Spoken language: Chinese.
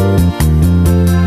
嗯。